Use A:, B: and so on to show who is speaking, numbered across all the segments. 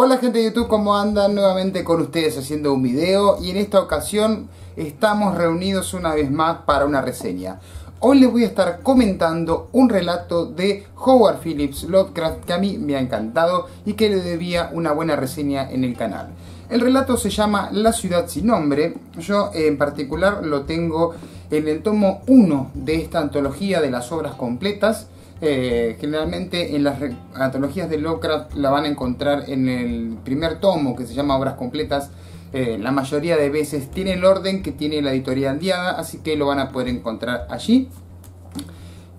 A: Hola gente de YouTube, ¿cómo andan? Nuevamente con ustedes haciendo un video y en esta ocasión estamos reunidos una vez más para una reseña. Hoy les voy a estar comentando un relato de Howard Phillips Lovecraft que a mí me ha encantado y que le debía una buena reseña en el canal. El relato se llama La ciudad sin nombre, yo en particular lo tengo en el tomo 1 de esta antología de las obras completas eh, generalmente en las antologías de Lovecraft la van a encontrar en el primer tomo que se llama Obras Completas. Eh, la mayoría de veces tiene el orden que tiene la editorial Diada, así que lo van a poder encontrar allí.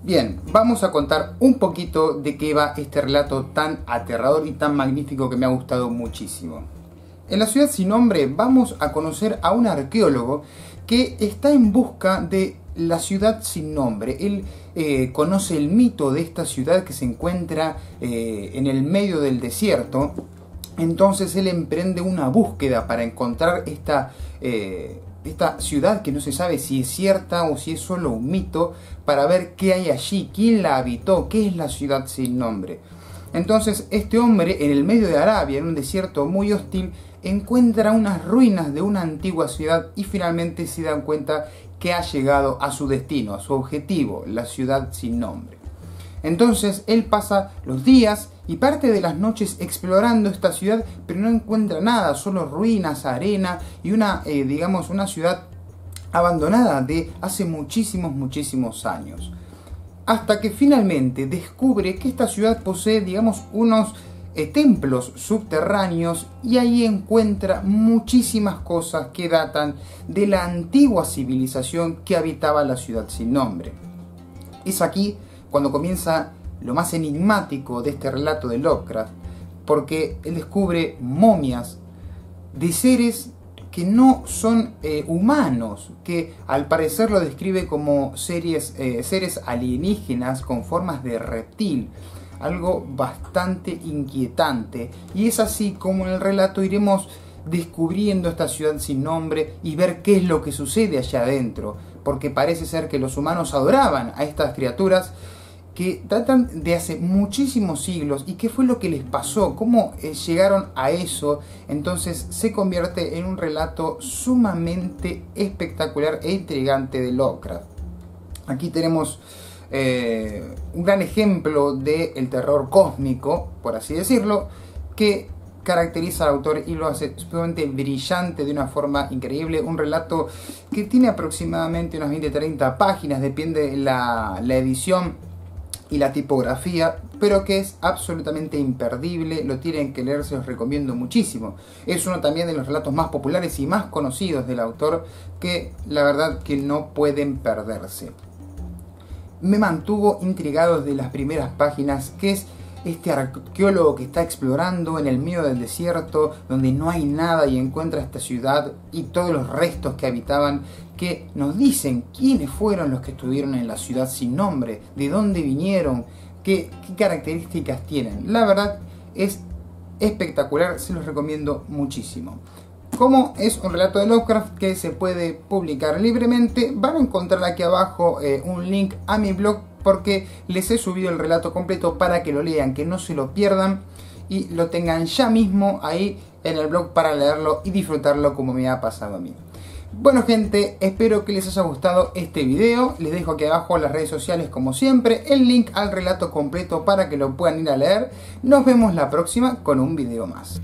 A: Bien, vamos a contar un poquito de qué va este relato tan aterrador y tan magnífico que me ha gustado muchísimo. En la ciudad sin nombre vamos a conocer a un arqueólogo que está en busca de la ciudad sin nombre. Él eh, conoce el mito de esta ciudad que se encuentra eh, en el medio del desierto. Entonces él emprende una búsqueda para encontrar esta, eh, esta ciudad que no se sabe si es cierta o si es solo un mito, para ver qué hay allí, quién la habitó, qué es la ciudad sin nombre. Entonces este hombre en el medio de Arabia, en un desierto muy hostil, encuentra unas ruinas de una antigua ciudad y finalmente se dan cuenta que ha llegado a su destino, a su objetivo, la ciudad sin nombre. Entonces él pasa los días y parte de las noches explorando esta ciudad, pero no encuentra nada, solo ruinas, arena y una, eh, digamos, una ciudad abandonada de hace muchísimos, muchísimos años. Hasta que finalmente descubre que esta ciudad posee, digamos, unos eh, templos subterráneos y ahí encuentra muchísimas cosas que datan de la antigua civilización que habitaba la ciudad sin nombre. Es aquí cuando comienza lo más enigmático de este relato de Lovecraft, porque él descubre momias de seres que no son eh, humanos, que al parecer lo describe como series, eh, seres alienígenas con formas de reptil algo bastante inquietante. Y es así como en el relato iremos descubriendo esta ciudad sin nombre y ver qué es lo que sucede allá adentro, porque parece ser que los humanos adoraban a estas criaturas que datan de hace muchísimos siglos y qué fue lo que les pasó, cómo eh, llegaron a eso, entonces se convierte en un relato sumamente espectacular e intrigante de Lovecraft. Aquí tenemos eh, un gran ejemplo del terror cósmico, por así decirlo, que caracteriza al autor y lo hace sumamente brillante de una forma increíble. Un relato que tiene aproximadamente unas 20-30 páginas, depende la, la edición y la tipografía, pero que es absolutamente imperdible, lo tienen que leer, se los recomiendo muchísimo. Es uno también de los relatos más populares y más conocidos del autor que la verdad que no pueden perderse me mantuvo intrigado desde las primeras páginas, que es este arqueólogo que está explorando en el medio del desierto, donde no hay nada y encuentra esta ciudad y todos los restos que habitaban, que nos dicen quiénes fueron los que estuvieron en la ciudad sin nombre, de dónde vinieron, qué, características tienen. La verdad es espectacular, se los recomiendo muchísimo. Como es un relato de Lovecraft que se puede publicar libremente, van a encontrar aquí abajo eh, un link a mi blog porque les he subido el relato completo para que lo lean, que no se lo pierdan y lo tengan ya mismo ahí en el blog para leerlo y disfrutarlo como me ha pasado a mí. Bueno gente, espero que les haya gustado este video, les dejo aquí abajo las redes sociales como siempre, el link al relato completo para que lo puedan ir a leer, nos vemos la próxima con un video más.